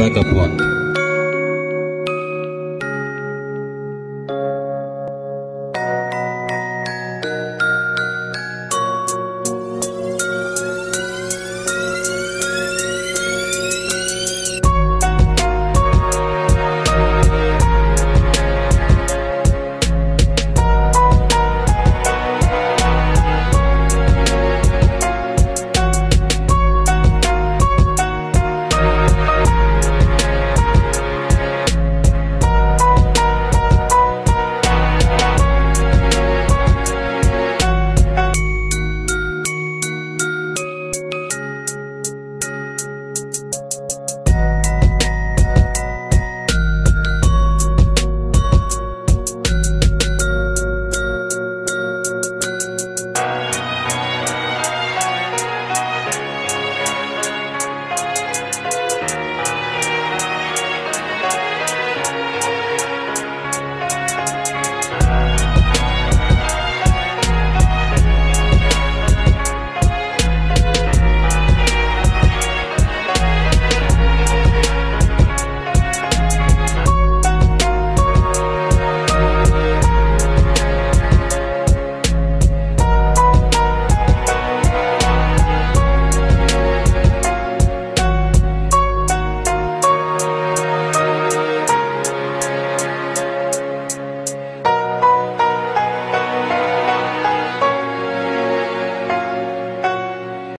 vagabond.